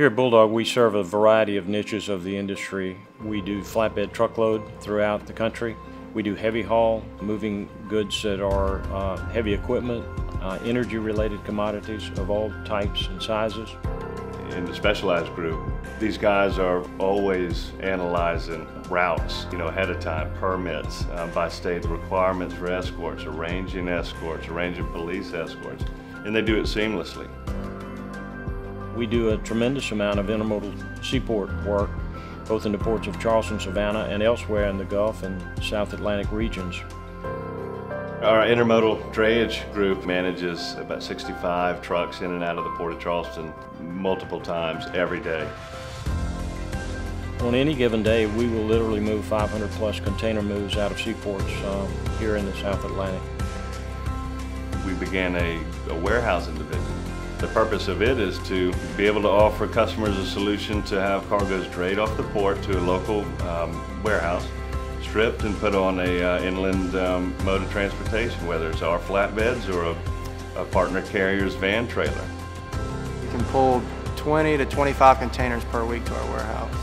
Here at Bulldog, we serve a variety of niches of the industry. We do flatbed truckload throughout the country. We do heavy haul, moving goods that are uh, heavy equipment, uh, energy related commodities of all types and sizes. In the specialized group, these guys are always analyzing routes, you know, ahead of time, permits um, by state, requirements for escorts, arranging escorts, arranging police escorts, and they do it seamlessly. We do a tremendous amount of intermodal seaport work, both in the ports of Charleston, Savannah, and elsewhere in the Gulf and South Atlantic regions. Our intermodal drayage group manages about 65 trucks in and out of the Port of Charleston multiple times every day. On any given day, we will literally move 500 plus container moves out of seaports um, here in the South Atlantic. We began a, a warehousing division. The purpose of it is to be able to offer customers a solution to have cargoes drayed off the port to a local um, warehouse stripped and put on a uh, inland um, mode of transportation, whether it's our flatbeds or a, a partner carrier's van trailer. We can pull 20 to 25 containers per week to our warehouse.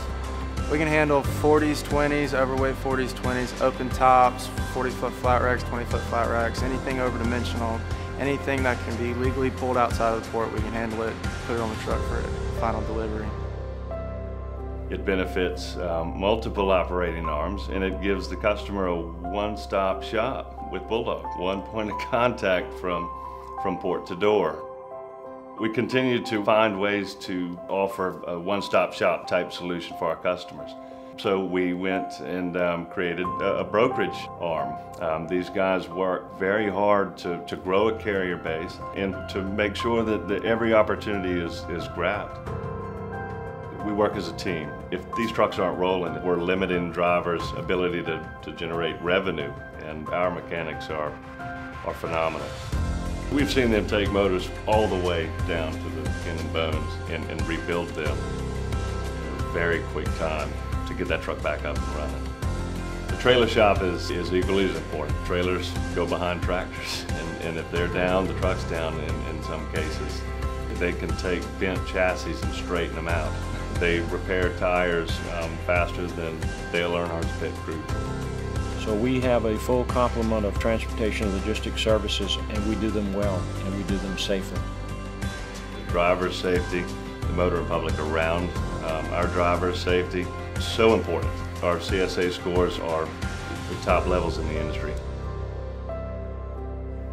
We can handle 40s, 20s, overweight 40s, 20s, open tops, 40 foot flat racks, 20 foot flat racks, anything over dimensional, anything that can be legally pulled outside of the port, we can handle it, put it on the truck for final delivery. It benefits um, multiple operating arms and it gives the customer a one-stop shop with Bulldog, one point of contact from, from port to door. We continue to find ways to offer a one-stop shop type solution for our customers. So we went and um, created a, a, brokerage arm. Um, these guys work very hard to, to grow a carrier base and to make sure that, that every opportunity is, is grabbed. We work as a team. If these trucks aren't rolling, we're limiting drivers' ability to, to generate revenue, and our mechanics are, are phenomenal. We've seen them take motors all the way down to the skin and bones and, and rebuild them in a very quick time to get that truck back up and running. The trailer shop is, is equally as important. Trailers go behind tractors, and, and if they're down, the truck's down in, in some cases. They can take bent chassis and straighten them out. They repair tires um, faster than Dale Earnhardt's pit crew. So we have a full complement of transportation and logistics services and we do them well and we do them safely. The driver's safety, the motor and public around um, our driver's safety, so important. Our CSA scores are the top levels in the industry.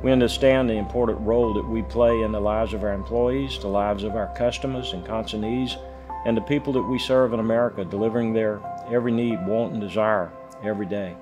We understand the important role that we play in the lives of our employees, the lives of our customers and consignees, and the people that we serve in America, delivering their every need, want, and desire every day.